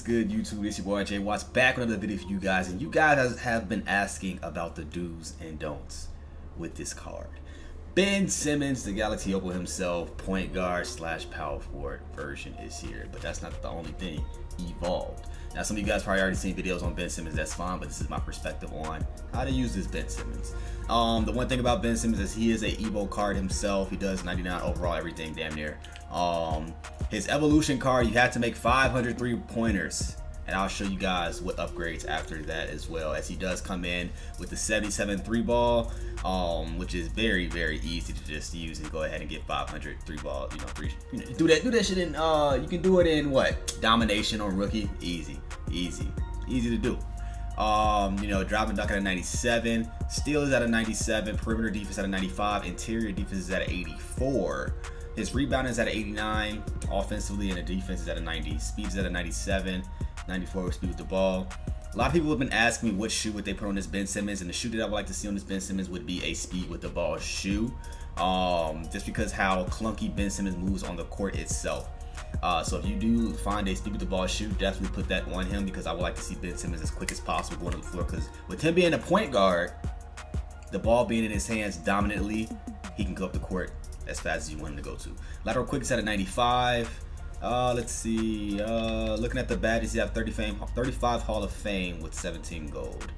Is good, YouTube? It's your boy RJ Watts back with another video for you guys, and you guys have been asking about the do's and don'ts with this card. Ben Simmons, the Galaxy Opal himself, point guard slash power forward version is here, but that's not the only thing. Evolved. Now, some of you guys probably already seen videos on Ben Simmons. That's fine, but this is my perspective on how to use this Ben Simmons. Um, the one thing about Ben Simmons is he is a Evo card himself. He does 99 overall, everything damn near. Um, his evolution card, you have to make 503 pointers and I'll show you guys what upgrades after that as well as he does come in with the 77 three ball um, which is very very easy to just use and go ahead and get 500 three ball you know three do that do that shit in uh you can do it in what domination on rookie easy easy easy to do um, you know, driving dunk at a 97, steal is at a 97, perimeter defense at a 95, interior defense is at a 84. His rebound is at an 89 offensively, and the defense is at a 90. Speed is at a 97. 94 with speed with the ball. A lot of people have been asking me what shoe would they put on this Ben Simmons, and the shoe that I would like to see on this Ben Simmons would be a speed with the ball shoe. Um, just because how clunky Ben Simmons moves on the court itself. Uh, so if you do find a speed with the ball shoe, definitely put that on him because I would like to see Ben Simmons as quick as possible going to the floor. Because with him being a point guard, the ball being in his hands dominantly, he can go up the court as fast as you want him to go to. Lateral quick is at a 95. Uh, let's see. Uh, looking at the badges, you have 30 fame, 35 Hall of Fame with 17 gold.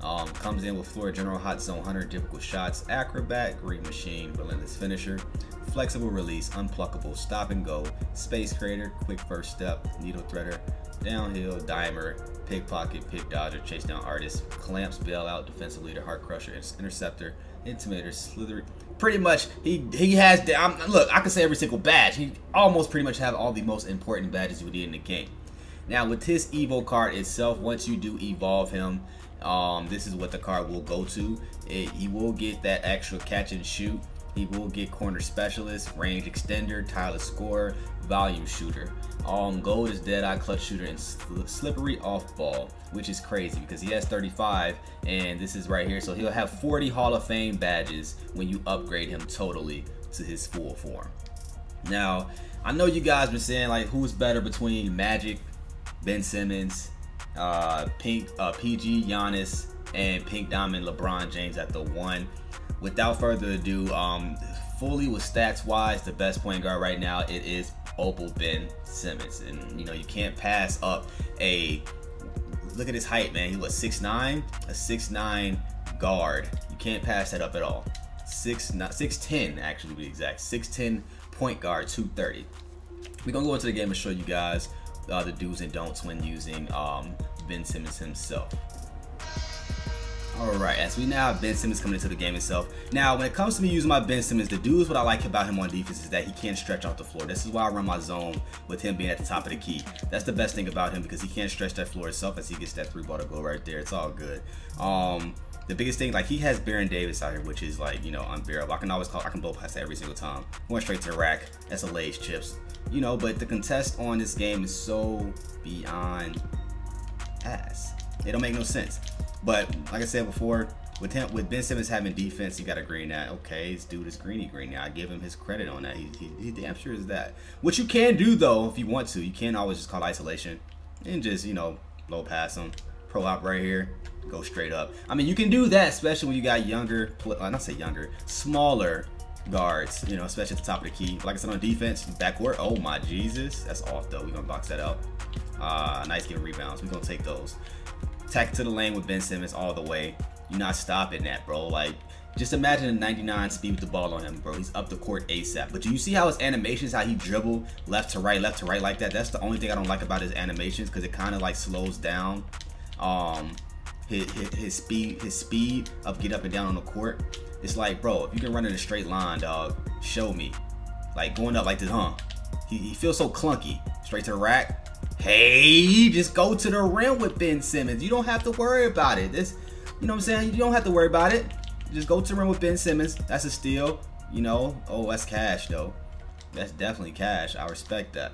Um, comes in with floor general hot zone hunter difficult shots, acrobat, green machine, relentless finisher, flexible release, unpluckable, stop and go, space creator, quick first step, needle threader, downhill, dimer, pickpocket, pick dodger, chase down artist, clamps, bailout, defensive leader, heart crusher, interceptor, intimidator, slither. Pretty much, he he has. I'm, look, I can say every single badge. He almost pretty much have all the most important badges you would need in the game. Now with his Evo card itself, once you do evolve him, um, this is what the card will go to. It, he will get that extra catch and shoot. He will get corner specialist, range extender, tireless scorer, volume shooter. Um, gold is dead eye clutch shooter and slippery off ball, which is crazy because he has 35 and this is right here. So he'll have 40 Hall of Fame badges when you upgrade him totally to his full form. Now, I know you guys been saying like who's better between Magic, Ben Simmons, uh, Pink, uh, PG, Giannis, and Pink Diamond LeBron James at the one. Without further ado, um, fully with stats wise, the best point guard right now it is Opal Ben Simmons, and you know you can't pass up a look at his height, man. He was six nine, a six nine guard. You can't pass that up at all. Six not 6'10 actually to be exact. 6'10 point guard, 230. We're gonna go into the game and show you guys uh, the do's and don'ts when using um, Ben Simmons himself. Alright, as we now have Ben Simmons coming into the game itself. Now, when it comes to me using my Ben Simmons, the dudes what I like about him on defense is that he can't stretch off the floor. This is why I run my zone with him being at the top of the key. That's the best thing about him because he can't stretch that floor itself as he gets that three ball to go right there. It's all good. Um, the biggest thing, like he has Baron Davis out here, which is like, you know, unbearable. I can always call, I can blow past every single time. Going straight to the rack, SLA's chips, you know, but the contest on this game is so beyond ass. It don't make no sense. But like I said before, with him with Ben Simmons having defense, he got a green that. Okay, this dude is greeny green now. I give him his credit on that. He, he, he damn sure is that. What you can do though, if you want to, you can always just call isolation and just you know blow past him. Pro op right here, go straight up. I mean, you can do that, especially when you got younger, uh, not say younger, smaller guards. You know, especially at the top of the key. Like I said on defense, backward. Oh my Jesus, that's off though. We gonna box that out. Uh, nice giving rebounds. We gonna take those. Tack to the lane with Ben Simmons all the way. You're not stopping that, bro. Like, just imagine a 99 speed with the ball on him, bro. He's up the court ASAP. But do you see how his animations, how he dribble left to right, left to right like that? That's the only thing I don't like about his animations because it kind of like slows down um, his, his, his, speed his speed of get up and down on the court. It's like, bro, if you can run in a straight line, dog, show me. Like going up like this, huh? He, he feels so clunky. Straight to the rack, Hey, just go to the rim with Ben Simmons. You don't have to worry about it. This, you know what I'm saying? You don't have to worry about it. Just go to the rim with Ben Simmons. That's a steal. You know, oh, that's cash though. That's definitely cash. I respect that.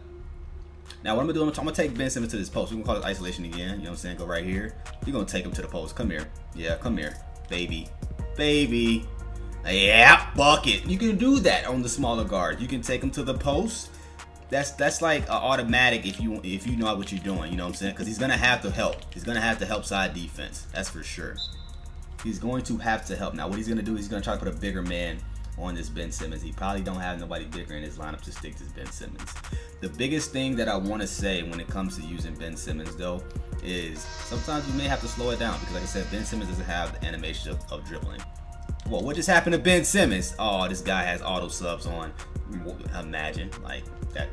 Now what I'm gonna do, I'm gonna take Ben Simmons to this post. We're gonna call it isolation again. You know what I'm saying? Go right here. You're gonna take him to the post. Come here. Yeah, come here. Baby. Baby. Yeah, bucket. You can do that on the smaller guard. You can take him to the post that's that's like an automatic if you if you know what you're doing. You know what I'm saying? Because he's gonna have to help. He's gonna have to help side defense. That's for sure. He's going to have to help. Now, what he's gonna do? He's gonna try to put a bigger man on this Ben Simmons. He probably don't have nobody bigger in his lineup to stick to Ben Simmons. The biggest thing that I want to say when it comes to using Ben Simmons though is sometimes you may have to slow it down because like I said, Ben Simmons doesn't have the animation of, of dribbling. What just happened to Ben Simmons? Oh, this guy has auto subs on. Imagine like that.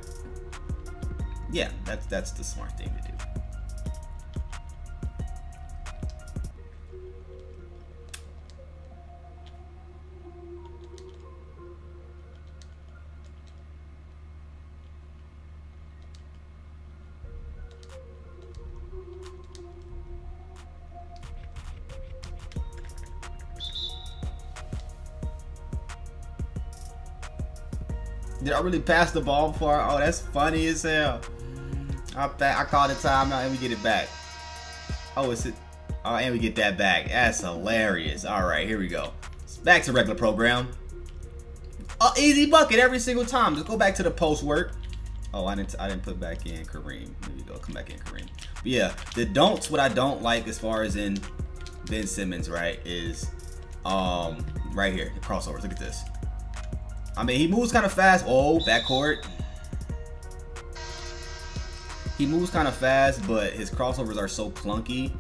Yeah, that's that's the smart thing to do. Did I really pass the ball before? Oh, that's funny as hell. I, I called the timeout and we get it back. Oh, is it? Oh, and we get that back. That's hilarious. All right, here we go. Back to regular program. Uh, easy bucket every single time. Just go back to the post work. Oh, I didn't. I didn't put back in Kareem. Here we go. Come back in Kareem. But yeah, the don'ts. What I don't like as far as in Ben Simmons, right, is um right here the crossovers. Look at this. I mean, he moves kind of fast. Oh, backcourt. He moves kind of fast, but his crossovers are so clunky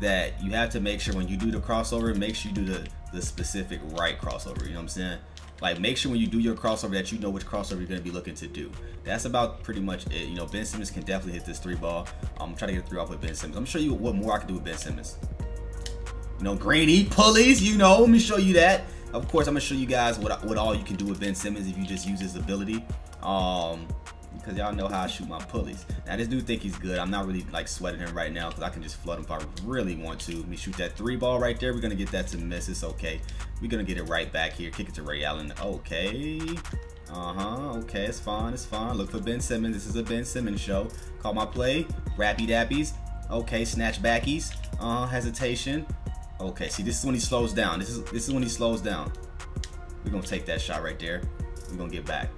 that you have to make sure when you do the crossover, make sure you do the, the specific right crossover. You know what I'm saying? Like, make sure when you do your crossover that you know which crossover you're going to be looking to do. That's about pretty much it. You know, Ben Simmons can definitely hit this three ball. I'm trying to get a three off with Ben Simmons. I'm show you what more I can do with Ben Simmons. You know, grainy pulleys, you know, let me show you that. Of course, I'm gonna show you guys what what all you can do with Ben Simmons if you just use his ability. Um, because y'all know how I shoot my pulleys. Now this dude think he's good. I'm not really like sweating him right now because I can just flood him if I really want to. Let me shoot that three ball right there. We're gonna get that to miss. It's okay. We're gonna get it right back here. Kick it to Ray Allen. Okay. Uh-huh. Okay, it's fine. It's fine. Look for Ben Simmons. This is a Ben Simmons show. Call my play. Rappy dappies. Okay, snatch backies. Uh, hesitation. Okay, see, this is when he slows down. This is this is when he slows down. We're gonna take that shot right there. We're gonna get back.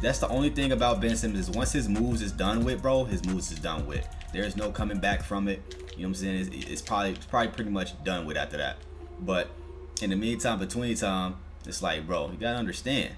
That's the only thing about Ben Simmons is once his moves is done with, bro, his moves is done with. There's no coming back from it. You know what I'm saying? It's, it's probably it's probably pretty much done with after that. But in the meantime, between time, it's like, bro, you gotta understand.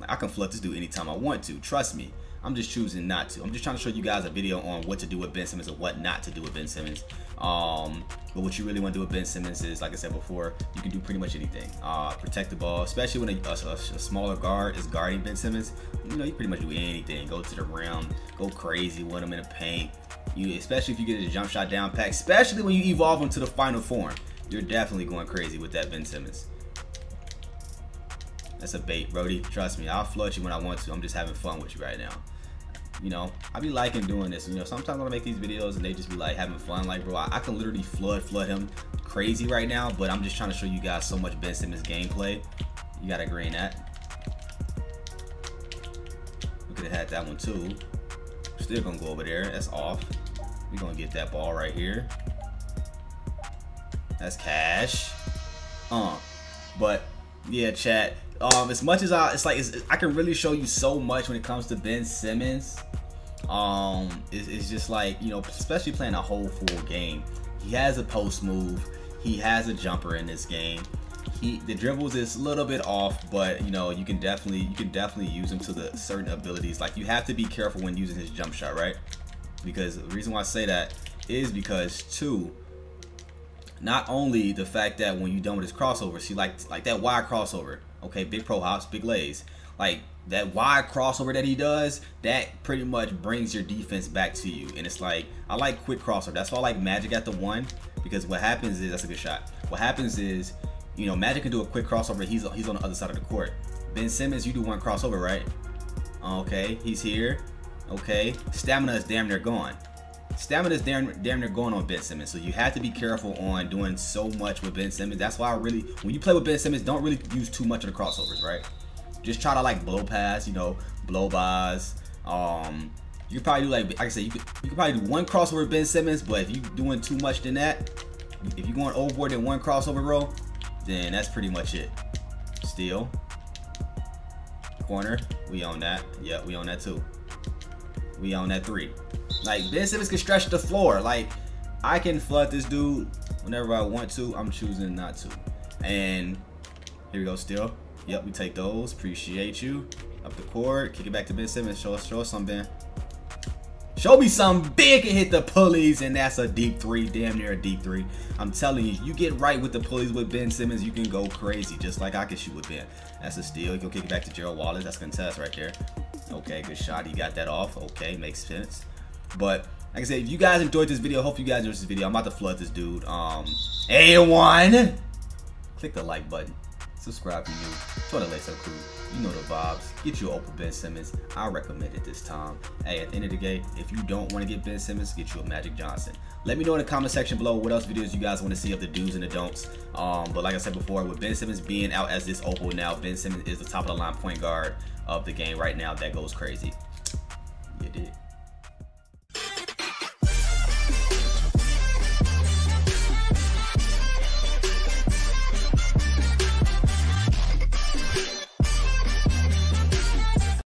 Like, I can flood this dude anytime I want to. Trust me. I'm just choosing not to. I'm just trying to show you guys a video on what to do with Ben Simmons and what not to do with Ben Simmons. Um, but what you really want to do with Ben Simmons is, like I said before, you can do pretty much anything. Uh, protect the ball, especially when a, a, a, smaller guard is guarding Ben Simmons. You know, you pretty much do anything. Go to the rim, go crazy with him in the paint. You, especially if you get a jump shot down pack, especially when you evolve him to the final form. You're definitely going crazy with that Ben Simmons. That's a bait, Brody. Trust me, I'll flood you when I want to. I'm just having fun with you right now. You know, I be liking doing this. You know, sometimes I make these videos and they just be like having fun, like, bro, I, I can literally flood, flood him crazy right now, but I'm just trying to show you guys so much Ben Simmons gameplay. You gotta agree in that. We could have had that one too. Still gonna go over there. That's off. We're gonna get that ball right here. That's cash. Uh, but yeah, chat. Um, as much as I, it's like it's, I can really show you so much when it comes to Ben Simmons. Um, it's, it's just like you know, especially playing a whole full game. He has a post move. He has a jumper in this game. He the dribbles is a little bit off, but you know you can definitely you can definitely use him to the certain abilities. Like you have to be careful when using his jump shot, right? Because the reason why I say that is because two, not only the fact that when you're done with his crossovers, he like like that wide crossover. Okay, big pro hops, big lays. Like that wide crossover that he does, that pretty much brings your defense back to you. And it's like I like quick crossover. That's why I like Magic at the one because what happens is that's a good shot. What happens is you know Magic can do a quick crossover. He's he's on the other side of the court. Ben Simmons, you do one crossover, right? Okay, he's here. Okay, stamina is damn near gone. Stamina is damn, damn near going on Ben Simmons, so you have to be careful on doing so much with Ben Simmons. That's why I really, when you play with Ben Simmons, don't really use too much of the crossovers, right? Just try to like blow pass, you know, blow bys. Um, you probably do like, like I said, you could you could probably do one crossover with Ben Simmons, but if you're doing too much than that, if you're going overboard in one crossover row, then that's pretty much it. Steal. Corner, we own that. Yeah, we own that too. We own that three. Like Ben Simmons can stretch the floor. Like I can flood this dude whenever I want to. I'm choosing not to. And here we go. Still. Yep, we take those. Appreciate you. Up the court. Kick it back to Ben Simmons. Show us, show us something. Ben. Show me something big and hit the pulleys, and that's a deep three, damn near a deep three. I'm telling you, you get right with the pulleys with Ben Simmons, you can go crazy, just like I can shoot with Ben. That's a steal. You can kick it back to Gerald Wallace. That's contest right there. Okay, good shot. He got that off. Okay, makes sense. But like I said, if you guys enjoyed this video, hope you guys enjoyed this video. I'm about to flood this dude. Um, A1. Click the like button subscribe you're new. Join the Lace Up crew. You know the vibes. Get you Opal Ben Simmons. I recommend it this time. Hey, at the end of the day, if you don't want to get Ben Simmons, get you a Magic Johnson. Let me know in the comment section below what else videos you guys want to see of the do's and the don'ts. Um, but like I said before, with Ben Simmons being out as this Opal now, Ben Simmons is the top of the line point guard of the game right now. That goes crazy.